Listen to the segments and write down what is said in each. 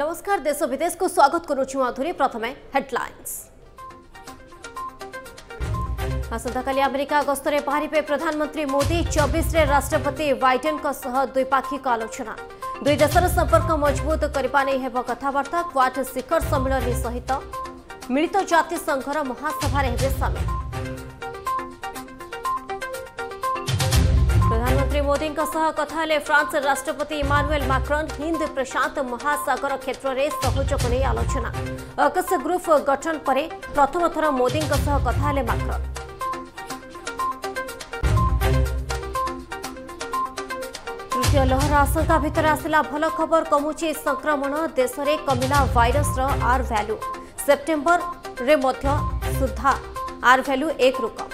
नमस्कार देश विदेश को स्वागत प्रथमे हेडलाइंस आसंका अमेरिका गस्तर बाहर प्रधानमंत्री मोदी चबिश राष्ट्रपति बैडेन द्विपाक्षिक आलोचना दुई देशर संपर्क मजबूत करने नहीं हे कथबार्ता क्वाड शिखर सम्मिनी सहित मिलित जातिसंघर महासभा सामिल ಮೋದಿಂಕ ಸಹ ಕಥಾಲೆ ಫ್ರಾನ್ಸ್ ರಾಷ್ಟ್ರಪತಿ ಇಮಾನ್ಯುಯಲ್ ಮ್ಯಾಕ್ರಾನ್ ಹಿಂದ್ ಪ್ರಶಾಂತ ಮಹಾಸಾಗರ ಕ್ಷೇತ್ರರೆ ಸಹಯೋಗ ನೆଇ ଆଲୋଚନା ଅକସ ଗ୍ରୁପ ଗଠନ ପରେ ପ୍ରଥମ ଥର ମୋଦିଙ୍କ ସହ କଥା ହେଲେ ମାକ୍ରନ୍ ତୃତୀୟ ଲହର ଆଶଙ୍କା ଭିତରେ ଆସିଲା ଭଲ ଖବର କମୁଛି ସଂକ୍ରମଣ ଦେଶରେ କମିଲା ଭାଇରସର ଆର୍ ଭ୍ୟାଲ୍ୟୁ ସେପ୍ଟେମ୍ବରରେ ମଧ୍ୟ ସୁଦ୍ଧା ଆର୍ ଭ୍ୟାଲ୍ୟୁ ଏକ ରୁ କମ୍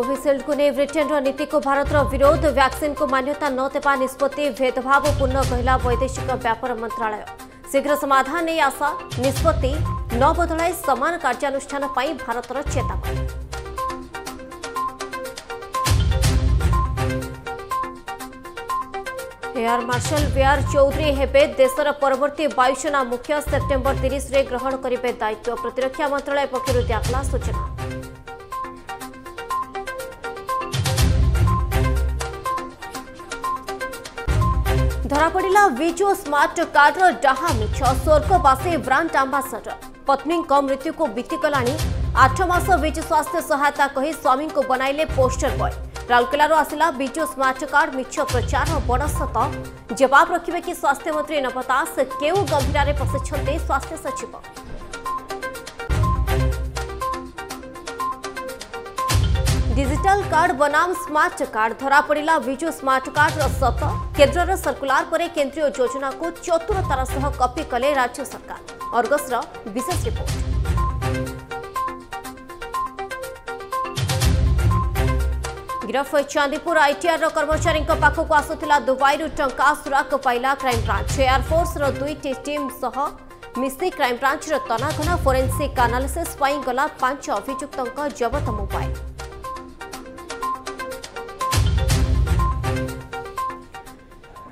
कोविशिल्ड को नहीं ब्रिटेन्र नीति को भारत विरोध वैक्सीन को मान्यता नदेबा निष्पत्ति भेदभावपूर्ण कहला वैदेशिक व्यापार मंत्रालय शीघ्र समाधान नहीं आशा निष्पत्ति न बदल सामान कार्यानुषान भारत चेतावनी एयर मार्शल विआर चौधरी हे देशर परवर्ती वायुसेना मुख्य सेप्टेम्बर तीस ग्रहण करेंगे दायित्व प्रतिरक्षा मंत्रालय पक्ष दिखाला सूचना धरा पड़ा विजु स्मार्ट कार्डर डाहा मिछ स्वर्गवासी ब्रांड आंबासडर पत्नी मृत्यु को बीतीगला आठ मस विजु स्वास्थ्य सहायता कही स्वामी को बनाइले पोस्टर बय राउरकेलू आसला विजु स्मार्ट कार्ड मिछ प्रचार बड़ सत जवाब रखे कि स्वास्थ्यमंत्री नवदास के गंभीर पशिश स्वास्थ्य सचिव डिजिटल कार्ड बनाम स्मार्ट कार्ड धरा पड़ा विजु स्मार्ट कार्ड सत केन्द्र सर्कुलार पर केन्द्रीय योजना को चतुरतार सह कपी कले राज्य सरकार अर्गस विशेष रिपोर्ट गिरफ चांदीपुर आईटीआर कर्मचारियों पाखक आसुला दुबई टंका सुराक पाइला क्राइमब्रांच एयरफोर्स दुईट टीम सह मिसी क्राइमब्रांचर तनाघना फोरेन्सिक आनालीसीस गला पांच अभुक्त जबत मोबाइल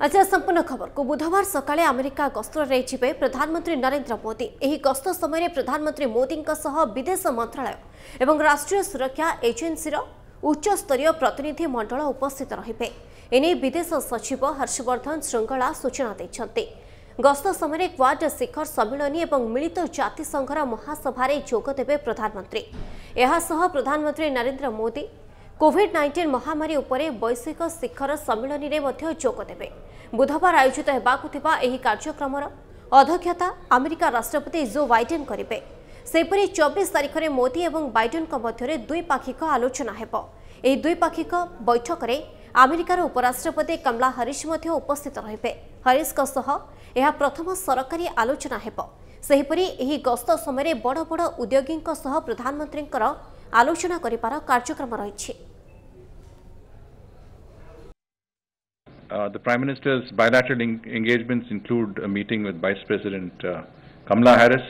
আজ সম্পূর্ণ খবর বুধবার সকালে আমেরিকা গস্তরে যাবে প্রধানমন্ত্রী নরেন্দ্র মোদি এই গস্ত সময় প্রধানমন্ত্রী মোদীঙ্ সহ বিদেশ মন্ত্রণালয় এবং রাষ্ট্রীয় সুরক্ষা এজেন্সি উচ্চস্তরীয় প্রতিনিধি মণ্ডল উপস্থিত রহবে এ বিদেশ সচিব হর্ষবর্ধন শৃঙ্খলা সূচনা দিয়েছেন গস্ত সময় কোয়াড শিখর সম্মিনী এবং মিলিত জাতিসংঘর মহাসভায় যোগদেবে প্রধানমন্ত্রী এসহ প্রধানমন্ত্রী নরেন্দ্র মোদী কোভিড নাইন্টিন মহামারী উপরে বৈশ্বিক শিখর সম্মিলনীরে মধ্য যোগ দেবে বুধবার আয়োজিত হওয়া এই কার্যক্রমর অধ্যক্ষতা আমেরিকা রাষ্ট্রপতি জো বাইডেন করবে ସେହିପରି ଚବିଶ ତାରିଖରେ ମୋଦି ଏବଂ ବାଇଡେନଙ୍କ ମଧ୍ୟରେ ଦ୍ୱିପାକ୍ଷିକ ଆଲୋଚନା ହେବ ଏହି ଦ୍ୱିପାକ୍ଷିକ ବୈଠକରେ ଆମେରିକାର ଉପରାଷ୍ଟ୍ରପତି କମଲା ହରିଶ ମଧ୍ୟ ଉପସ୍ଥିତ ରହିବେ ହରିଶଙ୍କ ସହ ଏହା ପ୍ରଥମ ସରକାରୀ ଆଲୋଚନା ହେବ ସେହିପରି ଏହି ଗସ୍ତ ସମୟରେ ବଡ଼ ବଡ଼ ଉଦ୍ୟୋଗୀଙ୍କ ସହ ପ୍ରଧାନମନ୍ତ୍ରୀଙ୍କର ଆଲୋଚନା କରିବାର କାର୍ଯ୍ୟକ୍ରମ ରହିଛି Uh, the Prime Minister's bilateral en engagements include a meeting with Vice President uh, Kamala Harris.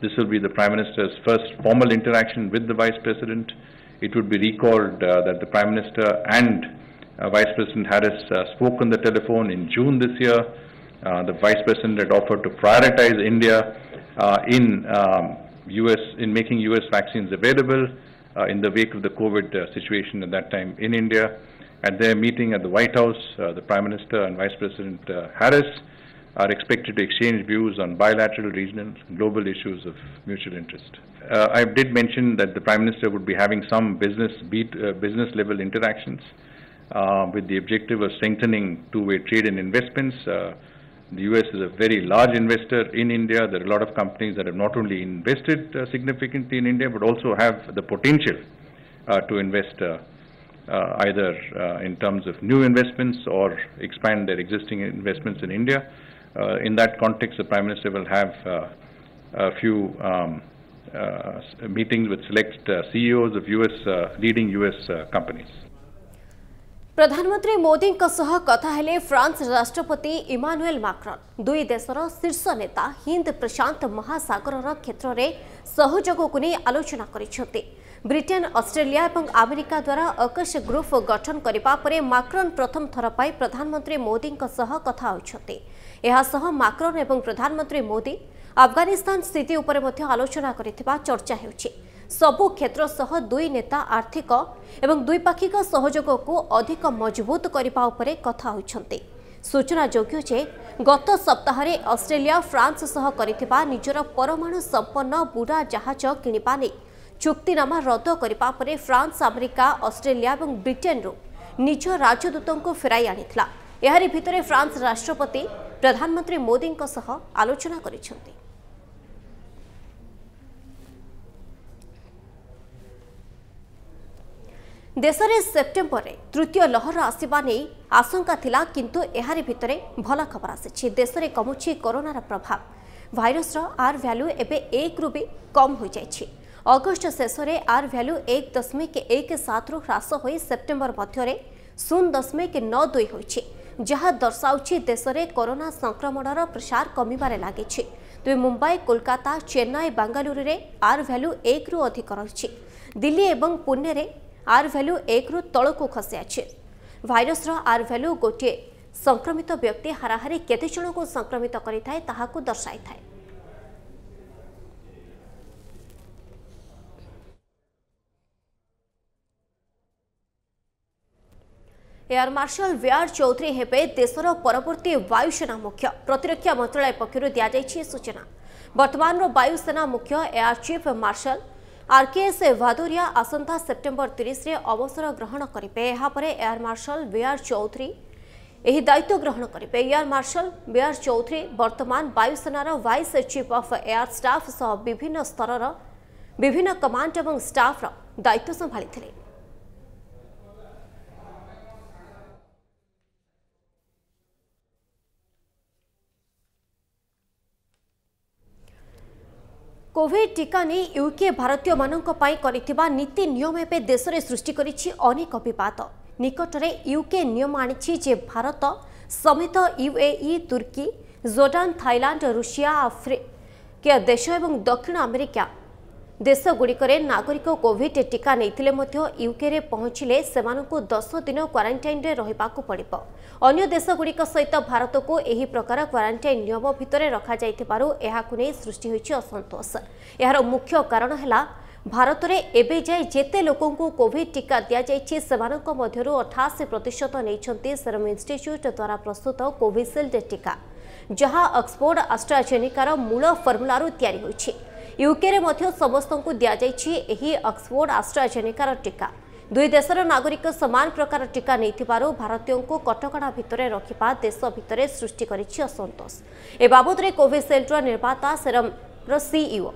This will be the Prime Minister's first formal interaction with the Vice President. It would be recalled uh, that the Prime Minister and uh, Vice President Harris uh, spoke on the telephone in June this year. the Vice President had offered to prioritize India in um, US in making US vaccines available in the wake of the COVID situation at that time in India. At their meeting at the White House, uh, the Prime Minister and Vice President uh, Harris are expected to exchange views on bilateral, regional, and global issues of mutual interest. Uh, I did mention that the Prime Minister would be having some business beat, uh, business level interactions uh, with the objective of strengthening two-way trade and investments. Uh, the U.S. is a very large investor in India. There are a lot of companies that have not only invested significantly in India but also have the potential to invest uh, either uh, in terms of new investments or expand their existing investments in India. Uh, in that context, the Prime Minister will have uh, a few um, uh, meetings with select uh, CEOs of US uh, leading US uh, companies. प्रधानमंत्री मोदी कथा हेले France राष्ट्रपति Emmanuel माक्रन दुई देशर शीर्ष नेता हिंद प्रशांत महासागर क्षेत्र में सहयोग को नहीं आलोचना गरिन्छ ବ୍ରିଟେନ୍ ଅଷ୍ଟ୍ରେଲିଆ ଏବଂ ଆମେରିକା ଦ୍ୱାରା ଅକସ ଗ୍ରୁପ୍ ଗଠନ କରିବା ପରେ ମାକ୍ରନ୍ ପ୍ରଥମ ଥର ପାଇଁ ପ୍ରଧାନମନ୍ତ୍ରୀ ମୋଦିଙ୍କ ସହ କଥା ହେଉଛନ୍ତି ଏହାସହ ମାକ୍ରନ୍ ଏବଂ ପ୍ରଧାନମନ୍ତ୍ରୀ ମୋଦି ଆଫଗାନିସ୍ତାନ ସ୍ଥିତି ଉପରେ ମଧ୍ୟ ଆଲୋଚନା କରିଥିବା ଚର୍ଚ୍ଚା ହେଉଛି ସବୁ କ୍ଷେତ୍ର ସହ ଦୁଇ ନେତା ଆର୍ଥିକ ଏବଂ ଦ୍ୱିପାକ୍ଷିକ ସହଯୋଗକୁ ଅଧିକ ମଜବୁତ କରିବା ଉପରେ କଥା ହେଉଛନ୍ତି ସୂଚନାଯୋଗ୍ୟ ଯେ ଗତ ସପ୍ତାହରେ ଅଷ୍ଟ୍ରେଲିଆ ଫ୍ରାନ୍ସ ସହ କରିଥିବା ନିଜର ପରମାଣୁ ସମ୍ପନ୍ନ ବୁଡ଼ା ଜାହାଜ କିଣିବା ନେଇ ଚୁକ୍ତିନାମା ରଦ୍ଦ କରିବା ପରେ ଫ୍ରାନ୍ସ ଆମେରିକା ଅଷ୍ଟ୍ରେଲିଆ ଏବଂ ବ୍ରିଟେନ୍ରୁ ନିଜ ରାଜଦୂତଙ୍କୁ ଫେରାଇ ଆଣିଥିଲା ଏହାରି ଭିତରେ ଫ୍ରାନ୍ସ ରାଷ୍ଟ୍ରପତି ପ୍ରଧାନମନ୍ତ୍ରୀ ମୋଦିଙ୍କ ସହ ଆଲୋଚନା କରିଛନ୍ତି ଦେଶରେ ସେପ୍ଟେମ୍ବରରେ ତୃତୀୟ ଲହର ଆସିବା ନେଇ ଆଶଙ୍କା ଥିଲା କିନ୍ତୁ ଏହାରି ଭିତରେ ଭଲ ଖବର ଆସିଛି ଦେଶରେ କମୁଛି କରୋନାର ପ୍ରଭାବ ଭାଇରସର ଆର୍ ଭାଲ୍ୟୁ ଏବେ ଏକରୁ ବି କମ୍ ହୋଇଯାଇଛି ଅଗଷ୍ଟ ଶେଷରେ ଆର୍ ଭାଲ୍ୟୁ ଏକ ଦଶମିକ ଏକ ସାତରୁ ହ୍ରାସ ହୋଇ ସେପ୍ଟେମ୍ବର ମଧ୍ୟରେ ଶୂନ ଦଶମିକ ନଅ ଦୁଇ ହୋଇଛି ଯାହା ଦର୍ଶାଉଛି ଦେଶରେ କରୋନା ସଂକ୍ରମଣର ପ୍ରସାର କମିବାରେ ଲାଗିଛି ତେବେ ମୁମ୍ବାଇ କୋଲକାତା ଚେନ୍ନାଇ ବାଙ୍ଗାଲୁରୁରେ ଆର୍ ଭାଲ୍ୟୁ ଏକରୁ ଅଧିକ ରହିଛି ଦିଲ୍ଲୀ ଏବଂ ପୁନେରେ ଆର୍ ଭାଲ୍ୟୁ ଏକରୁ ତଳକୁ ଖସିଆଛି ଭାଇରସର ଆର୍ ଭାଲ୍ୟୁ ଗୋଟିଏ ସଂକ୍ରମିତ ବ୍ୟକ୍ତି ହାରାହାରି କେତେ ଜଣଙ୍କୁ ସଂକ୍ରମିତ କରିଥାଏ ତାହାକୁ ଦର୍ଶାଇଥାଏ ଏୟାର ମାର୍ଶାଲ ଭିଆର୍ ଚୌଧୁରୀ ହେବେ ଦେଶର ପରବର୍ତ୍ତୀ ବାୟୁସେନା ମୁଖ୍ୟ ପ୍ରତିରକ୍ଷା ମନ୍ତ୍ରଣାଳୟ ପକ୍ଷରୁ ଦିଆଯାଇଛି ସୂଚନା ବର୍ତ୍ତମାନର ବାୟୁସେନା ମୁଖ୍ୟ air chief marshal RKS Bhadauria ଆସନ୍ତା ସେପ୍ଟେମ୍ବର ତିରିଶରେ ଅବସର ଗ୍ରହଣ କରିବେ ଏହାପରେ ଏୟାର ମାର୍ଶାଲ ଭିଆର୍ ଚୌଧୁରୀ ଏହି ଦାୟିତ୍ୱ ଗ୍ରହଣ କରିବେ ଏୟାର ମାର୍ଶାଲ ବିଆର୍ ଚୌଧୁରୀ ବର୍ତ୍ତମାନ ବାୟୁସେନାର vice chief of air staff ସହ ବିଭିନ୍ନ ସ୍ତରର ବିଭିନ୍ନ କମାଣ୍ଡ ଏବଂ ଷ୍ଟାଫ୍ର ଦାୟିତ୍ୱ ସମ୍ଭାଳିଥିଲେ କୋଭିଡ୍ ଟିକା ନେଇ ୟୁକେ ଭାରତୀୟମାନଙ୍କ ପାଇଁ କରିଥିବା ନୀତି ନିୟମ ଏବେ ଦେଶରେ ସୃଷ୍ଟି କରିଛି ଅନେକ ବିବାଦ ନିକଟରେ ୟୁକେ ନିୟମ ଆଣିଛି ଯେ ଭାରତ ସମେତ UAE Turkey Jordan Thailand Russia ଆଫ୍ରିକୀୟ ଦେଶ ଏବଂ ଦକ୍ଷିଣ ଆମେରିକା ଦେଶଗୁଡ଼ିକରେ ନାଗରିକ କୋଭିଡ୍ ଟିକା ନେଇଥିଲେ ମଧ୍ୟ ୟୁକେରେ ପହଞ୍ଚିଲେ ସେମାନଙ୍କୁ ଦଶ ଦିନ କ୍ୱାରେଣ୍ଟାଇନ୍ରେ ରହିବାକୁ ପଡ଼ିବ ଅନ୍ୟ ଦେଶଗୁଡ଼ିକ ସହିତ ଭାରତକୁ ଏହି ପ୍ରକାର କ୍ୱାରେଣ୍ଟାଇନ୍ ନିୟମ ଭିତରେ ରଖାଯାଇଥିବାରୁ ଏହାକୁ ନେଇ ସୃଷ୍ଟି ହୋଇଛି ଅସନ୍ତୋଷ ଏହାର ମୁଖ୍ୟ କାରଣ ହେଲା ଭାରତରେ ଏବେ ଯାଏ ଯେତେ ଲୋକଙ୍କୁ କୋଭିଡ୍ ଟିକା ଦିଆଯାଇଛି ସେମାନଙ୍କ ମଧ୍ୟରୁ ଅଠାଅଶୀ ପ୍ରତିଶତ ନେଇଛନ୍ତି ସେରମ୍ ଇନ୍ଷ୍ଟିଚ୍ୟୁଟ୍ ଦ୍ୱାରା ପ୍ରସ୍ତୁତ କୋଭିସିଲ୍ଡ ଟିକା ଯାହା ଅକ୍ସଫୋର୍ଡ ଆଷ୍ଟ୍ରାଜେନିକାର ମୂଳ ଫର୍ମୁଲାରୁ ତିଆରି ହୋଇଛି ୟୁକେରେ ମଧ୍ୟ ସମସ୍ତଙ୍କୁ ଦିଆଯାଇଛି ଏହି ଅକ୍ସଫୋର୍ଡ ଆଷ୍ଟ୍ରାଜେନିକାର ଟିକା ଦୁଇ ଦେଶର ନାଗରିକ ସମାନ ପ୍ରକାର ଟିକା ନେଇଥିବାରୁ ଭାରତୀୟଙ୍କୁ କଟକଣା ଭିତରେ ରଖିବା ଦେଶ ଭିତରେ ସୃଷ୍ଟି କରିଛି ଅସନ୍ତୋଷ ଏ ବାବଦରେ କୋଭିସିଲ୍ଡର ନିର୍ମାତା ସେରମ୍ର ସିଇଓ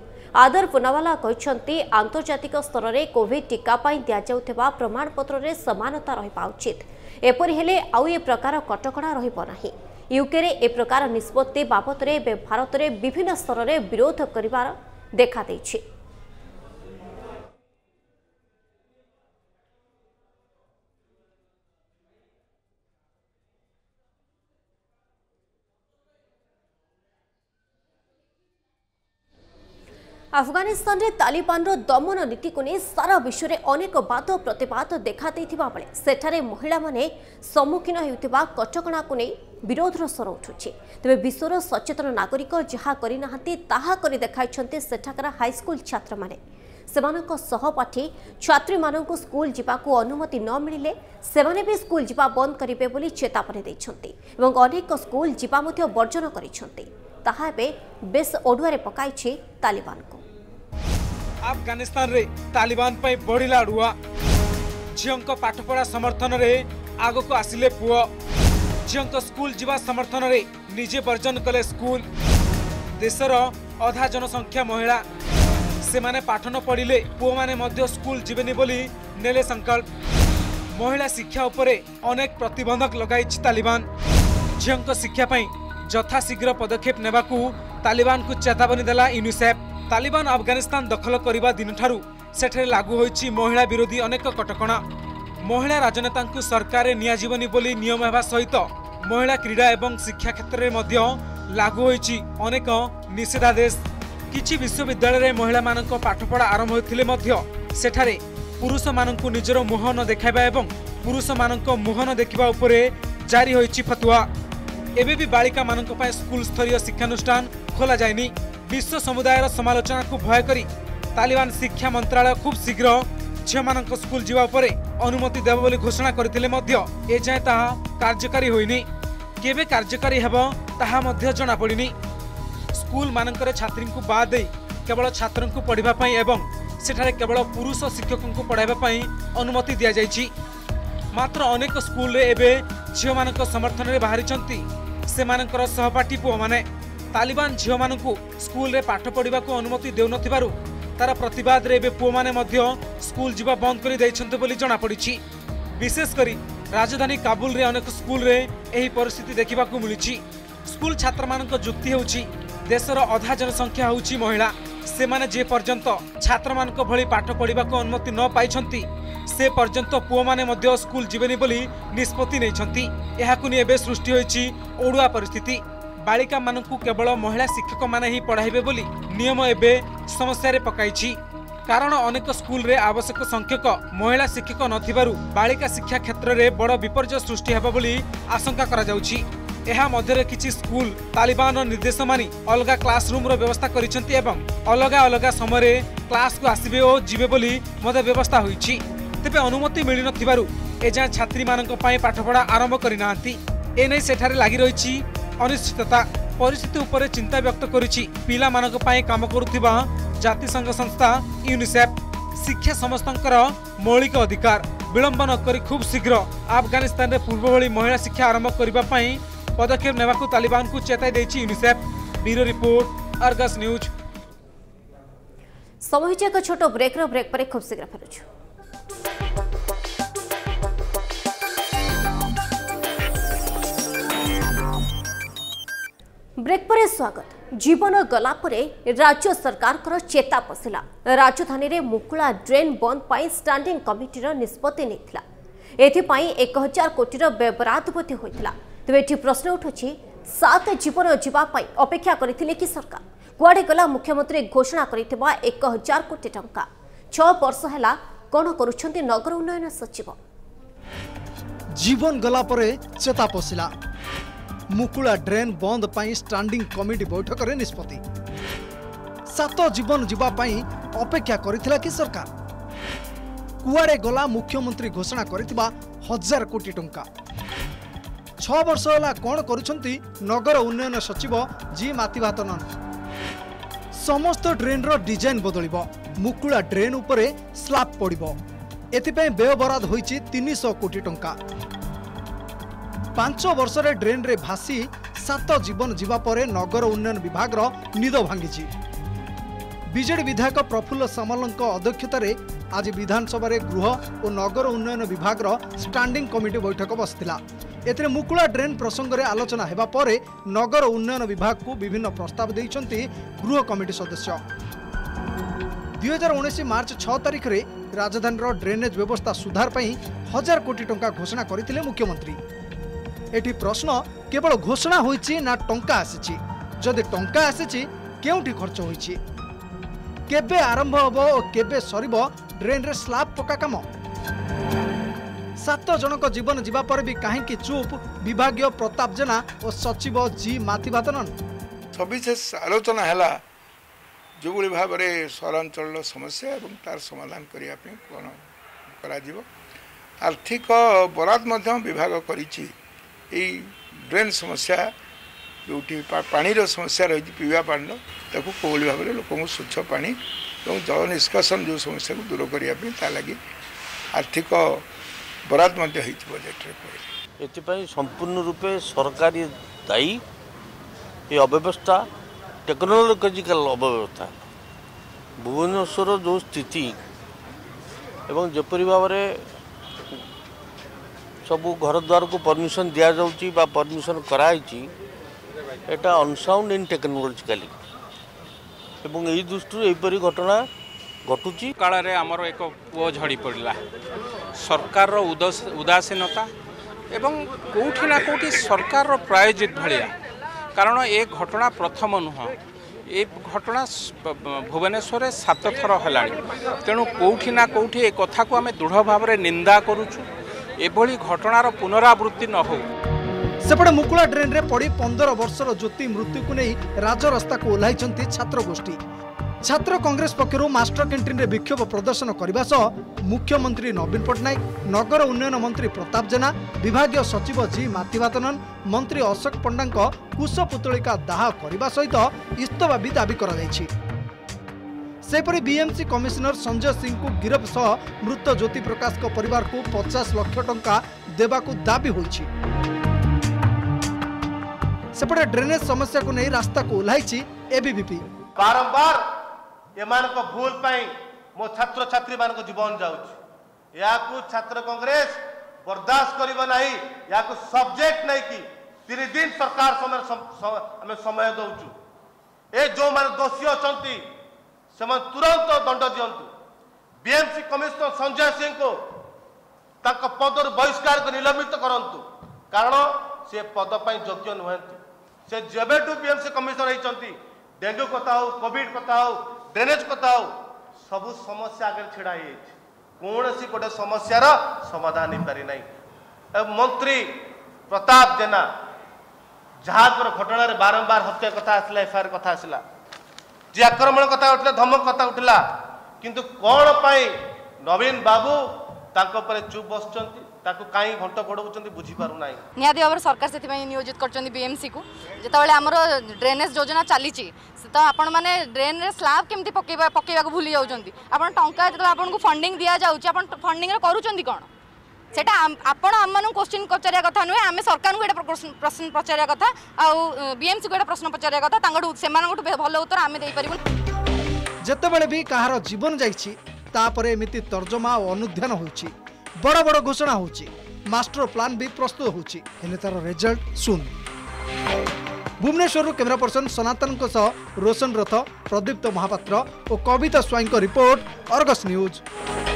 ଆଦର ପୁନାୱାଲା କହିଛନ୍ତି ଆନ୍ତର୍ଜାତିକ ସ୍ତରରେ କୋଭିଡ୍ ଟିକା ପାଇଁ ଦିଆଯାଉଥିବା ପ୍ରମାଣପତ୍ରରେ ସମାନତା ରହିବା ଉଚିତ ଏପରି ହେଲେ ଆଉ ଏ ପ୍ରକାର କଟକଣା ରହିବ ନାହିଁ ୟୁକେରେ ଏ ପ୍ରକାର ନିଷ୍ପତ୍ତି ବାବଦରେ ଏବେ ଭାରତରେ ବିଭିନ୍ନ ସ୍ତରରେ ବିରୋଧ କରିବାର देखाई ଆଫଗାନିସ୍ତାନରେ ତାଲିବାନର ଦମନ ନୀତିକୁ ନେଇ ସାରା ବିଶ୍ୱରେ ଅନେକ ବାଦ ପ୍ରତିବାଦ ଦେଖାଦେଇଥିବା ବେଳେ ସେଠାରେ ମହିଳାମାନେ ସମ୍ମୁଖୀନ ହେଉଥିବା କଟକଣାକୁ ନେଇ ବିରୋଧର ସ୍ୱର ଉଠୁଛି ତେବେ ବିଶ୍ୱର ସଚେତନ ନାଗରିକ ଯାହା କରିନାହାନ୍ତି ତାହା କରି ଦେଖାଇଛନ୍ତି ସେଠାକାର ହାଇସ୍କୁଲ ଛାତ୍ରମାନେ ସେମାନଙ୍କ ସହପାଠୀ ଛାତ୍ରୀମାନଙ୍କୁ ସ୍କୁଲ ଯିବାକୁ ଅନୁମତି ନ ମିଳିଲେ ସେମାନେ ବି ସ୍କୁଲ ଯିବା ବନ୍ଦ କରିବେ ବୋଲି ଚେତାବନୀ ଦେଇଛନ୍ତି ଏବଂ ଅନେକ ସ୍କୁଲ ଯିବା ମଧ୍ୟ ବର୍ଜନ କରିଛନ୍ତି ତାହା ଏବେ ବେଶ୍ ଅଡ଼ୁଆରେ ପକାଇଛି ତାଲିବାନକୁ आफगानिस्तान तालिबान बढ्ला आडुवा झिको पाठ पाठपडा समर्थन रे आगो को पुओ आगको स्कूल जीवा समर्थन रे निजे बर्जन कले स्कुल देश र अधा जनसङ्ख्या महिला मध्य स्कूल पूर्ण बोली नेले संकल्प महिला शिक्षा उपरे अनेक प्रतिबंधक लगाई लगिन्छ तालिबान शिक्षा झिल्ापे जथाशीघ्र पदक्षेप नेबाकू तालिबान तालिबानको चेतावनी देला युनिसेफ তালিবান আফগানিস্তান দখল করা দিনঠার সেঠারে লাগু হয়েছে মহিলা বিরোধী অনেক কটকা মহিলা রাজনেতা সরকারে নিয়াযিবনি বলে নিয়ম হওয়া সহ মহিলা ক্রীড়া এবং শিক্ষা ক্ষেত্রে লাগু হয়েছে অনেক নিষেধাদেশ কিছু বিশ্ববিদ্যালয়ের মহিলা পাঠপড়া আরম্ভ হয়েছিল সেঠারে পুরুষ নিজের মুহ ন দেখাইবা এবং পুরুষ মুহ ন দেখা উপরে জারি হয়েছে ফতুয়া এবে বাড়িকা বাড়িকা স্কুল স্তরীয় শিক্ষানুষ্ঠান খোলা যায়নি विश्व समुदायर समालोचना को भय कर तालिबान शिक्षा मन्त्रालय खुब शीघ्र ଝିଅମାନଙ୍କ ସ୍କୁଲ ଯିବା ଉପରେ ଅନୁମତି ଦେବ ବୋଲି ଘୋଷଣା କରିଥିଲେ ମଧ୍ୟ ଏଯାଏଁ ତାହା କାର୍ଯ୍ୟକାରୀ ହୋଇନି କେବେ କାର୍ଯ୍ୟକାରୀ ହେବ ତାହା ମଧ୍ୟ ଜଣାପଡ଼ିନି ସ୍କୁଲମାନଙ୍କରେ ଛାତ୍ରୀଙ୍କୁ ବାଦ୍ ଦେଇ କେବଳ ଛାତ୍ରଙ୍କୁ ପଢ଼ିବା ପାଇଁ ଏବଂ ସେଠାରେ କେବଳ ପୁରୁଷ ଶିକ୍ଷକଙ୍କୁ ପଢ଼ାଇବା ପାଇଁ ଅନୁମତି ଦିଆଯାଇଛି ମାତ୍ର ଅନେକ ସ୍କୁଲରେ ଏବେ ଝିଅମାନଙ୍କ ସମର୍ଥନରେ ବାହାରିଛନ୍ତି ସେମାନଙ୍କର ସହପାଠୀ ପୁଅମାନେ ତାଲିବାନ ଝିଅମାନଙ୍କୁ ସ୍କୁଲରେ ପାଠ ପଢ଼ିବାକୁ ଅନୁମତି ଦେଉନଥିବାରୁ ତାର ପ୍ରତିବାଦରେ ଏବେ ପୁଅମାନେ ମଧ୍ୟ ସ୍କୁଲ ଯିବା ବନ୍ଦ କରିଦେଇଛନ୍ତି ବୋଲି ଜଣାପଡ଼ିଛି ବିଶେଷ କରି ରାଜଧାନୀ କାବୁଲରେ ଅନେକ ସ୍କୁଲରେ ଏହି ପରିସ୍ଥିତି ଦେଖିବାକୁ ମିଳୁଛି ସ୍କୁଲ ଛାତ୍ରମାନଙ୍କ ଯୁକ୍ତି ହେଉଛି ଦେଶର ଅଧା ଜନସଂଖ୍ୟା ହେଉଛି ମହିଳା ସେମାନେ ଯେ ପର୍ଯ୍ୟନ୍ତ ଛାତ୍ରମାନଙ୍କ ଭଳି ପାଠ ପଢ଼ିବାକୁ ଅନୁମତି ନ ପାଇଛନ୍ତି ସେ ପର୍ଯ୍ୟନ୍ତ ପୁଅମାନେ ମଧ୍ୟ ସ୍କୁଲ ଯିବେନି ବୋଲି ନିଷ୍ପତ୍ତି ନେଇଛନ୍ତି ଏହାକୁ ନେଇ ଏବେ ସୃଷ୍ଟି ହୋଇଛି ଅଡ଼ୁଆ ପରିସ୍ଥିତି ବାଳିକାମାନଙ୍କୁ କେବଳ ମହିଳା ଶିକ୍ଷକମାନେ ହିଁ ପଢ଼ାଇବେ ବୋଲି ନିୟମ ଏବେ ସମସ୍ୟାରେ ପକାଇଛି କାରଣ ଅନେକ ସ୍କୁଲରେ ଆବଶ୍ୟକ ସଂଖ୍ୟକ ମହିଳା ଶିକ୍ଷକ ନଥିବାରୁ ବାଳିକା ଶିକ୍ଷା କ୍ଷେତ୍ରରେ ବଡ଼ ବିପର୍ଯ୍ୟୟ ସୃଷ୍ଟି ହେବ ବୋଲି ଆଶଙ୍କା କରାଯାଉଛି ଏହା ମଧ୍ୟରେ କିଛି ସ୍କୁଲ ତାଲିବାନର ନିର୍ଦ୍ଦେଶ ମାନି ଅଲଗା କ୍ଲାସରୁମ୍ର ବ୍ୟବସ୍ଥା କରିଛନ୍ତି ଏବଂ ଅଲଗା ଅଲଗା ସମୟରେ କ୍ଲାସକୁ ଆସିବେ ଓ ଯିବେ ବୋଲି ମଧ୍ୟ ବ୍ୟବସ୍ଥା ହୋଇଛି ତେବେ ଅନୁମତି ମିଳିନଥିବାରୁ ଏଯାଏଁ ଛାତ୍ରୀମାନଙ୍କ ପାଇଁ ପାଠପଢ଼ା ଆରମ୍ଭ କରିନାହାନ୍ତି ଏନେଇ ସେଠାରେ ଲାଗି ରହିଛି ଅନିଶ୍ଚିତତା ପରିସ୍ଥିତି ଉପରେ ଚିନ୍ତା ବ୍ୟକ୍ତ କରିଛି ପିଲାମାନଙ୍କ ପାଇଁ କାମ କରୁଥିବା ଜାତିସଂଘ ସଂସ୍ଥା ୟୁନିସେଫ୍ ଶିକ୍ଷା ସମସ୍ତଙ୍କର ମୌଳିକ ଅଧିକାର ବିଳମ୍ବ ନକରି ଖୁବ୍ ଶୀଘ୍ର ଆଫଗାନିସ୍ତାନରେ ପୂର୍ବଭଳି ମହିଳା ଶିକ୍ଷା ଆରମ୍ଭ କରିବା ପାଇଁ ପଦକ୍ଷେପ ନେବାକୁ ତାଲିବାନକୁ ଚେତାଇ ଦେଇଛି UNICEF bureau report Argus news ସମୟ ଏକ ଛୋଟ ବ୍ରେକ୍ର ବ୍ରେକ୍ ପରେ ଖୁବ୍ ଶୀଘ୍ର ଫେରୁଛୁ ବ୍ରେକ୍ ପରେ ସ୍ୱାଗତ ଜୀବନ ଗଲା ପରେ ରାଜ୍ୟ ସରକାରଙ୍କର ଚେତା ପଶିଲା ରାଜଧାନୀରେ ମୁକୁଳା ଡ୍ରେନ୍ ବନ୍ଦ ପାଇଁ ଷ୍ଟାଣ୍ଡିଂ କମିଟିର ନିଷ୍ପତ୍ତି ନେଇଥିଲା ଏଥିପାଇଁ ଏକ ହଜାର କୋଟିର ବ୍ୟବରାଧପତି ହୋଇଥିଲା ତେବେ ଏଠି ପ୍ରଶ୍ନ ଉଠୁଛି ସାତ ଜୀବନ ଯିବା ପାଇଁ ଅପେକ୍ଷା କରିଥିଲେ କି ସରକାର କୁଆଡ଼େ ଗଲା ମୁଖ୍ୟମନ୍ତ୍ରୀ ଘୋଷଣା କରିଥିବା ଏକ ହଜାର କୋଟି ଟଙ୍କା ଛଅ ବର୍ଷ ହେଲା କ'ଣ କରୁଛନ୍ତି ନଗର ଉନ୍ନୟନ ସଚିବ ଜୀବନ ଗଲା ପରେ ଚେତା ପଶିଲା ମୁକୁଳା ଡ୍ରେନ୍ ବନ୍ଦ ପାଇଁ ଷ୍ଟାଣ୍ଡିଂ କମିଟି ବୈଠକରେ ନିଷ୍ପତ୍ତି ସାତ ଜୀବନ ଯିବା ପାଇଁ ଅପେକ୍ଷା କରିଥିଲା କି ସରକାର କୁଆଡ଼େ ଗଲା ମୁଖ୍ୟମନ୍ତ୍ରୀ ଘୋଷଣା କରିଥିବା ହଜାର କୋଟି ଟଙ୍କା ଛଅ ବର୍ଷ ହେଲା କ'ଣ କରୁଛନ୍ତି ନଗର ଉନ୍ନୟନ ସଚିବ ଜି ମାତିଭାତନନ ସମସ୍ତ ଡ୍ରେନ୍ର ଡିଜାଇନ୍ ବଦଳିବ ମୁକୁଳା ଡ୍ରେନ୍ ଉପରେ ସ୍ଲାବ୍ ପଡ଼ିବ ଏଥିପାଇଁ ବ୍ୟୟବରାଦ ହୋଇଛି ତିନିଶହ କୋଟି ଟଙ୍କା पाँच वर्षले ड्रेन रे भासी सात जीवन परे नगर उन्नयन विभाग र निद भाङिची विजेडि विधायक प्रफुल्ल समालको अध्यक्षतार आज विधानसभार गृह र नगर उन्नयन विभाग र स्टान्डिङ कमिटी बैठक बसिला एकु ड्रेन प्रसंग प्रसङ्गले आलोचना नगर उन्नयन विभाग को विभिन्न प्रस्ताव गृह कमिटी सदस्य दुई हजार उन्नाइस मर्च छिखर राजधानी र ड्रेनेज व्यवस्था सुधार पनि हजार कोटी टंका घोषणा मुख्यमंत्री এটি প্রশ্ন কেবল ঘোষণা হয়েছে না টঙ্কা আসিছি যদি টঙ্কা আসিছি কেউটি খরচ হয়েছে কেবে আরম্ভ হব ও কেবে সরিব ড্রেন্রে স্লাব পকা কাম সাত জনক জীবন যা পরে বি কাহিকি চুপ বিভাগীয় প্রতাপ জেনা ও সচিব জি মাথিভাতনন সবিশেষ আলোচনা হল যেভাবে ভাবে সহরাঞ্চল সমস্যা এবং তার সমাধান করা কোণ করা আর্থিক বরাদ বিভাগ করেছি ଏଇ ଡ୍ରେନ୍ ସମସ୍ୟା ଯେଉଁଠି ପାଣିର ସମସ୍ୟା ରହିଛି ପିଇବା ପାଣିର ତାକୁ କେଉଁଭଳି ଭାବରେ ଲୋକଙ୍କୁ ସ୍ୱଚ୍ଛ ପାଣି ଏବଂ ଜଳ ନିଷ୍କାସନ ଯେଉଁ ସମସ୍ୟାକୁ ଦୂର କରିବା ପାଇଁ ତା ଲାଗି ଆର୍ଥିକ ବରାଦ ମଧ୍ୟ ହୋଇଛି ବଜେଟ୍ରେ ଏଥିପାଇଁ ସମ୍ପୂର୍ଣ୍ଣ ରୂପେ ସରକାରୀ ଦାୟୀ ଏ ଅବ୍ୟବସ୍ଥା ଟେକ୍ନୋଲୋଜିକାଲ ଅବ୍ୟବସ୍ଥା ଭୁବନେଶ୍ୱର ଯେଉଁ ସ୍ଥିତି ଏବଂ ଯେପରି ଭାବରେ ସବୁ ଘରଦ୍ୱାରକୁ ପରମିସନ୍ ଦିଆଯାଉଛି ବା ପରମିସନ୍ କରାହେଇଛି ଏଇଟା ଅନସାଉଣ୍ଡ ଇନ୍ ଟେକ୍ନୋଲୋଜିକାଲି ଏବଂ ଏଇ ଦୃଷ୍ଟିରୁ ଏହିପରି ଘଟଣା ଘଟୁଛି କାଳରେ ଆମର ଏକ ପୁଅ ଝଡ଼ି ପଡ଼ିଲା ସରକାରର ଉଦାସୀନତା ଏବଂ କେଉଁଠି ନା କେଉଁଠି ସରକାରର ପ୍ରାୟୋଜିତ ଭଳିଆ କାରଣ ଏ ଘଟଣା ପ୍ରଥମ ନୁହଁ ଏ ଘଟଣା ଭୁବନେଶ୍ୱରରେ ସାତ ଥର ହେଲାଣି ତେଣୁ କେଉଁଠି ନା କେଉଁଠି ଏ କଥାକୁ ଆମେ ଦୃଢ଼ ଭାବରେ ନିନ୍ଦା କରୁଛୁ ଏଭଳି ଘଟଣାର ପୁନରାବୃତ୍ତି ନ ହେଉ ସେପଟେ ମୁକୁଳା ଡ୍ରେନ୍ରେ ପଡ଼ି ପନ୍ଦର ବର୍ଷର ଜ୍ୟୋତି ମୃତ୍ୟୁକୁ ନେଇ ରାଜରାସ୍ତାକୁ ଓହ୍ଲାଇଛନ୍ତି ଛାତ୍ରଗୋଷ୍ଠୀ ଛାତ୍ର କଂଗ୍ରେସ ପକ୍ଷରୁ ମାଷ୍ଟର କ୍ୟାଣ୍ଟିନ୍ରେ ବିକ୍ଷୋଭ ପ୍ରଦର୍ଶନ କରିବା ସହ ମୁଖ୍ୟମନ୍ତ୍ରୀ ନବୀନ ପଟ୍ଟନାୟକ ନଗର ଉନ୍ନୟନ ମନ୍ତ୍ରୀ ପ୍ରତାପ ଜେନା ବିଭାଗୀୟ ସଚିବ ଜି ମାତିବାତନନ ମନ୍ତ୍ରୀ ଅଶୋକ ପଣ୍ଡାଙ୍କ କୁଶପୁତଳିକା ଦାହ କରିବା ସହିତ ଇସ୍ତଫା ବି ଦାବି କରାଯାଇଛି ସେହିପରି ବିଏମ୍ସି କମିଶନର ସଞ୍ଜୟ ସିଂଙ୍କୁ ଗିରଫ ସହ ମୃତ ଜ୍ୟୋତି ପ୍ରକାଶଙ୍କ ପରିବାରକୁ ପଚାଶ ଲକ୍ଷ ଟଙ୍କା ଦେବାକୁ ଦାବି ହୋଇଛି ସେପଟେ ଡ୍ରେନେଜ ସମସ୍ୟାକୁ ନେଇ ରାସ୍ତାକୁ ଓହ୍ଲାଇଛି ଏବିଭିପି ବାରମ୍ବାର ଏମାନଙ୍କ ଭୁଲ ପାଇଁ ମୋ ଛାତ୍ରଛାତ୍ରୀମାନଙ୍କ ଜୀବନ ଯାଉଛି ଏହାକୁ ଛାତ୍ର କଂଗ୍ରେସ ବରଦାସ୍ତ କରିବ ନାହିଁ ଏହାକୁ ସବଜେକ୍ଟ ନେଇକି ତିନି ଦିନ ସରକାର ସମୟ ଆମେ ସମୟ ଦେଉଛୁ ଏ ଯେଉଁମାନେ ଦୋଷୀ ଅଛନ୍ତି ସେମାନେ ତୁରନ୍ତ ଦଣ୍ଡ ଦିଅନ୍ତୁ ବିଏମ୍ସି କମିଶନର ସଞ୍ଜୟ ସିଂଙ୍କୁ ତାଙ୍କ ପଦରୁ ବହିଷ୍କାରକୁ ନିଲମ୍ବିତ କରନ୍ତୁ କାରଣ ସେ ପଦ ପାଇଁ ଯୋଗ୍ୟ ନୁହଁନ୍ତି ସେ ଯେବେଠୁ ବିଏମ୍ସି କମିଶନର ହେଇଛନ୍ତି ଡେଙ୍ଗୁ କଥା ହେଉ କୋଭିଡ୍ କଥା ହେଉ ଡ୍ରେନେଜ୍ କଥା ହେଉ ସବୁ ସମସ୍ୟା ଆଗରେ ଛିଡ଼ା ହେଇଯାଇଛି କୌଣସି ଗୋଟେ ସମସ୍ୟାର ସମାଧାନ ହେଇପାରିନାହିଁ ଏବଂ ମନ୍ତ୍ରୀ ପ୍ରତାପ ଜେନା ଯାହାଙ୍କର ଘଟଣାରେ ବାରମ୍ବାର ହତ୍ୟା କଥା ଆସିଲା ଏଫ୍ଆଇଆର୍ କଥା ଆସିଲା যে আক্রমণ কথা উঠিলা ধমক কথা উঠিলা কিন্তু কোণ পাই নবীন বাবু তাঙ্ক উপরে চুপ বসছন্তি তাকে কাই ঘণ্ট বড়াউছন্তি বুঝি পারু নাই নিহাতি ভাবে সরকার সেতিপাই নিয়োজিত করছন্তি বিএমসি কু যেতবেলে আমার ড্রেনেজ যোজনা চালিছি তো আপন মানে ড্রেন রে স্ল্যাব কেমতি পকাইবা পকাইবাকু ভুলি যাউছন্তি আপন টঙ্কা যেতবেলে আপনকু ফান্ডিং দিয়া যাউছি আপন ফান্ডিং রে করুছন্তি কোন आमा प्रश्न पचार भन्नु उत्तर जति बेला जीवन जान्छ तर्जमा अनुध्नु हुन्छ बड बड घोषणा मास्टर प्लान बी प्रस्तुत हुन्छ भुवनेसरूरा पर्सन सनातनको सह रोशन रथ प्रदीप्त महापत्र ओ कविता स्वईको रिपोर्ट अरगस न्युज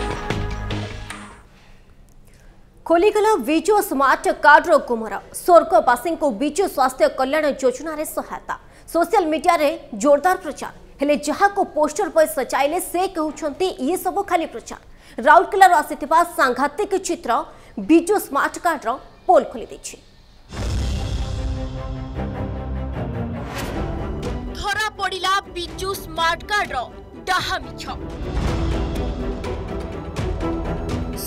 ଖୋଲିଗଲା ବିଜୁ ସ୍ମାର୍ଟ କାର୍ଡର ଗୁମର ସ୍ୱର୍ଗବାସୀଙ୍କୁ ବିଜୁ ସ୍ୱାସ୍ଥ୍ୟ କଲ୍ୟାଣ ଯୋଜନାରେ ସହାୟତା ସୋସିଆଲ ମିଡିଆରେ ଜୋରଦାର ପ୍ରଚାର ହେଲେ ଯାହାକୁ ପୋଷ୍ଟର ପରେ ସଜାଇଲେ ସେ କହୁଛନ୍ତି ଇଏ ସବୁ ଖାଲି ପ୍ରଚାର ରାଉରକେଲାରୁ ଆସିଥିବା ସାଂଘାତିକ ଚିତ୍ର ବିଜୁ ସ୍ମାର୍ଟ କାର୍ଡର ପୋଲ ଖୋଲି ଦେଇଛି ଧରା ପଡ଼ିଲା ବିଜୁ ସ୍ମାର୍ଟ କାର୍ଡର ଡାହା ମିଛ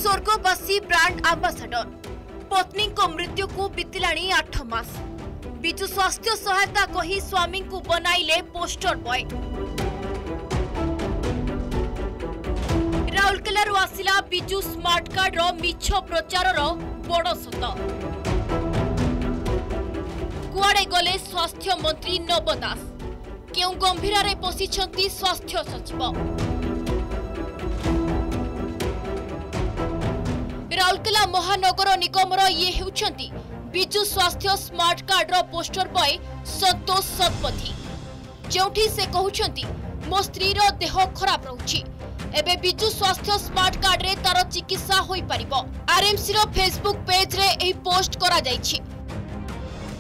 ସ୍ୱର୍ଗବାସୀ ବ୍ରାଣ୍ଡ ଆମ୍ବାସାଡର ପତ୍ନୀଙ୍କ ମୃତ୍ୟୁକୁ ବିତିଲାଣି ଆଠ ମାସ ବିଜୁ ସ୍ୱାସ୍ଥ୍ୟ ସହାୟତା କହି ସ୍ୱାମୀଙ୍କୁ ବନାଇଲେ ପୋଷ୍ଟର ବୟ ରାଉରକେଲାରୁ ଆସିଲା ବିଜୁ ସ୍ମାର୍ଟ କାର୍ଡର ମିଛ ପ୍ରଚାରର ବଡ଼ ସତ କୁଆଡ଼େ ଗଲେ ସ୍ୱାସ୍ଥ୍ୟ ମନ୍ତ୍ରୀ ନବ ଦାସ କେଉଁ ଗମ୍ଭୀରାରେ ପଶିଛନ୍ତି ସ୍ୱାସ୍ଥ୍ୟ ସଚିବ ରାଉରକେଲା ମହାନଗର ନିଗମର ଇଏ ହେଉଛନ୍ତି ବିଜୁ ସ୍ୱାସ୍ଥ୍ୟ ସ୍ମାର୍ଟ କାର୍ଡର ପୋଷ୍ଟର ବଏ ସନ୍ତୋଷ ଶତପଥୀ ଯେଉଁଠି ସେ କହୁଛନ୍ତି ମୋ ସ୍ତ୍ରୀର ଦେହ ଖରାପ ରହୁଛି ଏବେ ବିଜୁ ସ୍ୱାସ୍ଥ୍ୟ ସ୍ମାର୍ଟ କାର୍ଡରେ ତାର ଚିକିତ୍ସା ହୋଇପାରିବ ଆର୍ଏମ୍ସିର ଫେସବୁକ୍ ପେଜ୍ରେ ଏହି ପୋଷ୍ଟ କରାଯାଇଛି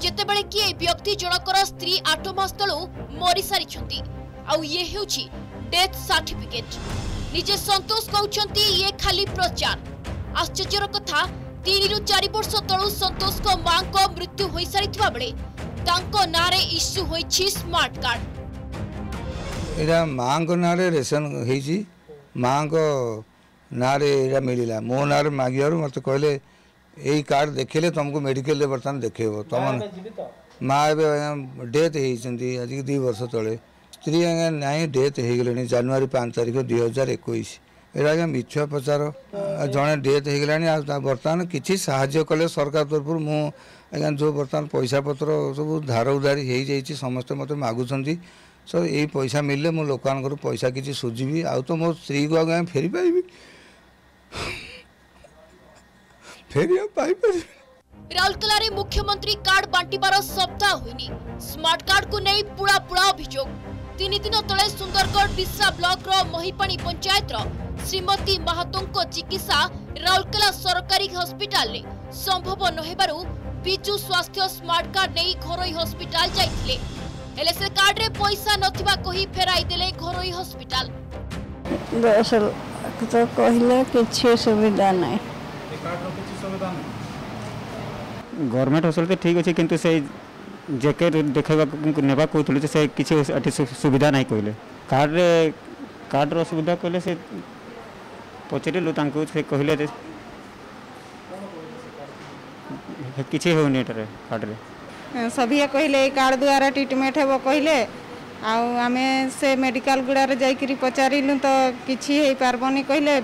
ଯେତେବେଳେ କି ଏହି ବ୍ୟକ୍ତି ଜଣଙ୍କର ସ୍ତ୍ରୀ ଆଠ ମାସ ତଳୁ ମରିସାରିଛନ୍ତି ଆଉ ଇଏ ହେଉଛି ଡେଥ୍ ସାର୍ଟିଫିକେଟ୍ ନିଜେ ସନ୍ତୋଷ କହୁଛନ୍ତି ଇଏ ଖାଲି ପ୍ରଚାର ଆଶ୍ଚର୍ଯ୍ୟର କଥା ତିନିରୁ ଚାରି ବର୍ଷ ତଳୁ ସନ୍ତୋଷଙ୍କ ମାଙ୍କ ମୃତ୍ୟୁ ହୋଇସାରିଥିବା ବେଳେ ତାଙ୍କ ନାଁରେ ଇସ୍ୟୁ ହୋଇଛି ସ୍ମାର୍ଟ କାର୍ଡ ଏଇଟା ମାଙ୍କ ନାଁରେ ରେସନ୍ ହେଇଛି ମାଙ୍କ ନାଁରେ ଏଇଟା ମିଳିଲା ମୋ ନାଁରେ ମାଗିବାରୁ ମୋତେ କହିଲେ ଏଇ କାର୍ଡ଼ ଦେଖେଇଲେ ତୁମକୁ ମେଡ଼ିକାଲରେ ବର୍ତ୍ତମାନ ଦେଖେଇବ ତୁମ ମା ଏବେ ଆଜ୍ଞା ଡେଥ୍ ହେଇଛନ୍ତି ଆଜିକି ଦୁଇ ବର୍ଷ ତଳେ ସ୍ତ୍ରୀ ଆଜ୍ଞା ନାହିଁ ଡେଥ୍ ହେଇଗଲେଣି ଜାନୁଆରୀ ପାଞ୍ଚ ତାରିଖ ଦୁଇ ହଜାର ଏକୋଇଶ ଏଇଟା ଆଜ୍ଞା ମିଛ ପ୍ରଚାର ଜଣେ ଡେଥ୍ ହେଇଗଲାଣି ଆଉ ବର୍ତ୍ତମାନ କିଛି ସାହାଯ୍ୟ କଲେ ସରକାର ତରଫରୁ ମୁଁ ଆଜ୍ଞା ଯେଉଁ ବର୍ତ୍ତମାନ ପଇସା ପତ୍ର ସବୁ ଧାର ଉଧାରି ହେଇଯାଇଛି ସମସ୍ତେ ମୋତେ ମାଗୁଛନ୍ତି ସାର୍ ଏଇ ପଇସା ମିଳିଲେ ମୁଁ ଲୋକମାନଙ୍କର ପଇସା କିଛି ସୁଝିବି ଆଉ ତ ମୋ ସ୍ତ୍ରୀକୁ ଆଜ୍ଞା ଫେରି ପାରିବି ଫେରି ପାଇପାରିବି ରାଉରକେଲାରେ ମୁଖ୍ୟମନ୍ତ୍ରୀ କାର୍ଡ ବାଣ୍ଟିବାର ସପ୍ତାହ ହୋଇନି ସ୍ମାର୍ଟ କାର୍ଡକୁ ନେଇ ପୁଳା ପୁଳା ଅଭିଯୋଗ ତିନି ଦିନ ତଳେ ସୁନ୍ଦରଗଡ଼ ବିଶ୍ରା ବ୍ଲକର ମହିପାଣି ପଞ୍ଚାୟତର ଶ୍ରୀମତୀ ମାହାତୋଙ୍କ ଚିକିତ୍ସା ରାଉରକେଲା ସରକାରୀ ହସ୍ପିଟାଲରେ ସମ୍ଭବ ନହେବାରୁ ବିଜୁ ସ୍ୱାସ୍ଥ୍ୟ ସ୍ମାର୍ଟ କାର୍ଡ ନେଇ ଘରୋଇ ହସ୍ପିଟାଲ ଯାଇଥିଲେ ହେଲେ ସେ କାର୍ଡରେ ପଇସା ନଥିବା କହି ଫେରାଇ ଦେଲେ ଘରୋଇ ହସ୍ପିଟାଲ ତ କହିଲେ କିଛି ସୁବିଧା ନାହିଁ ଗଭର୍ଣ୍ଣମେଣ୍ଟ ହସ୍ପିଟାଲ ଠିକ୍ ଅଛି କିନ୍ତୁ ସେଇ जैकेट देखा ने कहूँ से किसी सुविधा ना कहले कार्ड कार्ड रुविधा कहले से पचारू से कहले किसी होटर सभी कहले कार्ड द्वारा ट्रिटमेंट हे कहले आम से मेडिकल गुड़ा रे जाकर पचारू तो किपार नहीं कहले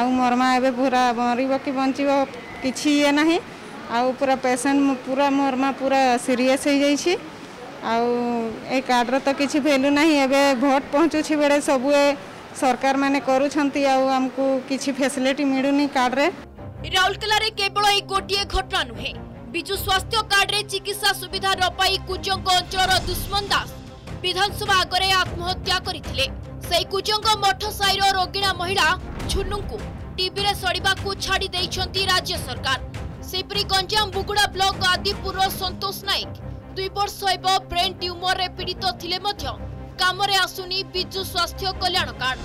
आउ एवं पूरा मरब कि बचे किए ना पूरा पेसेंट पूरा मोर माँ पूरा सीरीयस हो जा कार्ड्र तो किसी भैल्यू ना एवं भोट पहुँचुची बेले सब सरकार मैंने करमको किसी फैसिलिटी मिलूनी कार्ड्रे राउरकेल केवल एक गोटे घटना नुहे विजु स्वास्थ्य कार्ड में चिकित्सा सुविधा नपाई कुजंग अंचल दुश्मन दास विधानसभा आगे आत्महत्या करुजंग मठ साईर रोगीणा महिला झुनु को टी सड़क छाड़ राज्य सरकार ସେହିପରି ଗଞ୍ଜାମ ବୁଗୁଡ଼ା ବ୍ଲକ ଆଦିପୁରର ସନ୍ତୋଷ ନାୟକ ଦୁଇ ବର୍ଷ ହେବ ବ୍ରେନ୍ ଟ୍ୟୁମରରେ ପୀଡ଼ିତ ଥିଲେ ମଧ୍ୟ କାମରେ ଆସୁନି ବିଜୁ ସ୍ୱାସ୍ଥ୍ୟ କଲ୍ୟାଣ କାର୍ଡ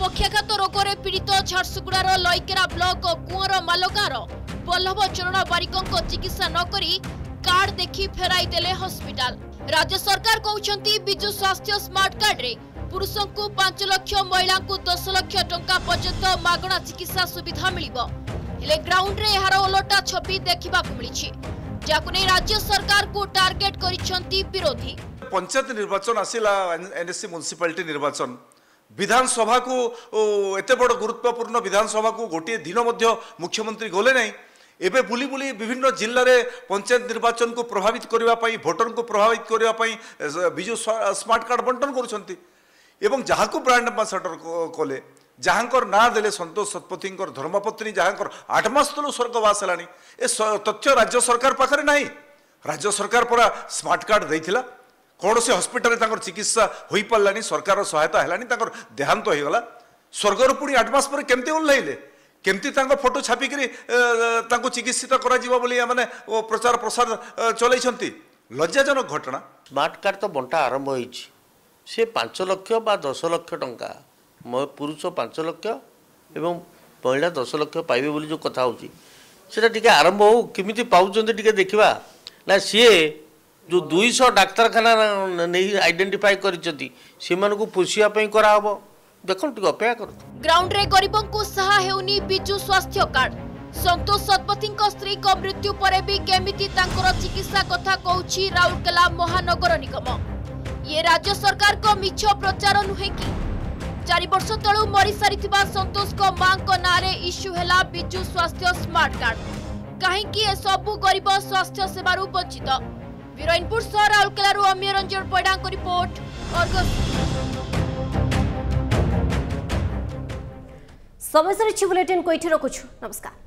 ପକ୍ଷାଘାତ ରୋଗରେ ପୀଡ଼ିତ ଝାରସୁଗୁଡ଼ାର ଲଇକେରା ବ୍ଲକ କୁଅଁର ମାଲଗାଁର ବଲ୍ଲଭ ଚରଣ ବାରିକଙ୍କ ଚିକିତ୍ସା ନ କରି କାର୍ଡ ଦେଖି ଫେରାଇ ଦେଲେ ହସ୍ପିଟାଲ ରାଜ୍ୟ ସରକାର କହୁଛନ୍ତି ବିଜୁ ସ୍ୱାସ୍ଥ୍ୟ ସ୍ମାର୍ଟ କାର୍ଡରେ ପୁରୁଷଙ୍କୁ ପାଞ୍ଚ ଲକ୍ଷ ମହିଳାଙ୍କୁ ଦଶ ଲକ୍ଷ ଟଙ୍କା ପର୍ଯ୍ୟନ୍ତ ମାଗଣା ଚିକିତ୍ସା ସୁବିଧା ମିଳିବ ହେଲେ ଗ୍ରାଉଣ୍ଡରେ ଏହାର ଓଲଟା ଛବି ଦେଖିବାକୁ ମିଳିଛି ଯାହାକୁ ନେଇ ରାଜ୍ୟ ସରକାରକୁ ଟାର୍ଗେଟ କରିଛନ୍ତି ବିରୋଧୀ ପଞ୍ଚାୟତ ନିର୍ବାଚନ ଆସିଲା ଏନ୍ଏସ୍ସି ମ୍ୟୁନିସିପାଲିଟି ନିର୍ବାଚନ ବିଧାନସଭାକୁ ଏତେ ବଡ଼ ଗୁରୁତ୍ୱପୂର୍ଣ୍ଣ ବିଧାନସଭାକୁ ଗୋଟିଏ ଦିନ ମଧ୍ୟ ମୁଖ୍ୟମନ୍ତ୍ରୀ ଗଲେ ନାହିଁ ଏବେ ବୁଲି ବୁଲି ବିଭିନ୍ନ ଜିଲ୍ଲାରେ ପଞ୍ଚାୟତ ନିର୍ବାଚନକୁ ପ୍ରଭାବିତ କରିବା ପାଇଁ ଭୋଟରଙ୍କୁ ପ୍ରଭାବିତ କରିବା ପାଇଁ ବିଜୁ ସ୍ମାର୍ଟ କାର୍ଡ଼ ବଣ୍ଟନ କରୁଛନ୍ତି ଏବଂ ଯାହାକୁ ବ୍ରାଣ୍ଡ ଆମ୍ବାସାଡ଼ର କଲେ ଯାହାଙ୍କର ନାଁ ଦେଲେ ସନ୍ତୋଷ ଶତପଥୀଙ୍କର ଧର୍ମପତ୍ନୀ ଯାହାଙ୍କର ଆଠ ମାସ ତଳୁ ସ୍ୱର୍ଗବାସ ହେଲାଣି ଏ ତଥ୍ୟ ରାଜ୍ୟ ସରକାର ପାଖରେ ନାହିଁ ରାଜ୍ୟ ସରକାର ପରା ସ୍ମାର୍ଟ କାର୍ଡ଼ ଦେଇଥିଲା କୌଣସି ହସ୍ପିଟାଲରେ ତାଙ୍କର ଚିକିତ୍ସା ହୋଇପାରିଲାନି ସରକାରର ସହାୟତା ହେଲାନି ତାଙ୍କର ଦେହାନ୍ତ ହୋଇଗଲା ସ୍ୱର୍ଗରୁ ପୁଣି ଆଠ ମାସ ପରେ କେମିତି ଓହ୍ଲାଇଲେ କେମିତି ତାଙ୍କ ଫଟୋ ଛାପିକିରି ତାଙ୍କୁ ଚିକିତ୍ସିତ କରାଯିବ ବୋଲି ଏମାନେ ପ୍ରଚାର ପ୍ରସାର ଚଲେଇଛନ୍ତି ଲଜ୍ଜାଜନକ ଘଟଣା ସ୍ମାର୍ଟ କାର୍ଡ଼ ତ ବଣ୍ଟା ଆରମ୍ଭ ହୋଇଛି ସେ ପାଞ୍ଚ ଲକ୍ଷ ବା ଦଶ ଲକ୍ଷ ଟଙ୍କା ପୁରୁଷ ପାଞ୍ଚ ଲକ୍ଷ ଏବଂ ମହିଳା ଦଶ ଲକ୍ଷ ପାଇବେ ବୋଲି ଯେଉଁ କଥା ହେଉଛି ସେଇଟା ଟିକେ ଆରମ୍ଭ ହଉ କେମିତି ପାଉଛନ୍ତି ଟିକେ ଦେଖିବା ନା ସିଏ ଯେଉଁ ଦୁଇଶହ ଡାକ୍ତରଖାନା ନେଇ ଆଇଡେଣ୍ଟିଫାଏ କରିଛନ୍ତି ସେମାନଙ୍କୁ ପୋଷିବା ପାଇଁ କରାହେବ ଦେଖନ୍ତୁ ଟିକେ ଅପେକ୍ଷା କରନ୍ତୁ ଗ୍ରାଉଣ୍ଡରେ ଗରିବଙ୍କୁ ସାହା ହେଉନି ବିଜୁ ସ୍ୱାସ୍ଥ୍ୟ କାର୍ଡ ସନ୍ତୋଷ ଶତପଥୀଙ୍କ ସ୍ତ୍ରୀଙ୍କ ମୃତ୍ୟୁ ପରେ ବି କେମିତି ତାଙ୍କର ଚିକିତ୍ସା କଥା କହୁଛି ରାଉରକେଲା ମହାନଗର ନିଗମ ଇଏ ରାଜ୍ୟ ସରକାରଙ୍କ ମିଛ ପ୍ରଚାର ନୁହେଁ କି চারি বর্ষ তলু মরি সারি সন্তোষঙ্ মাঙ্ক নাঁরে ইস্যু হেলা বিজু স্বাস্থ্য স্মার্ট কার্ড কাহি এসবু গরিব স্বাস্থ্য সেবার বঞ্চিত বিরইনপুর সহ রাউরকেলার অমিয় রঞ্জন পৈডা রিপোর্ট অর্গস समय सारे बुलेटिन को ये रखुଛୁ नमस्कार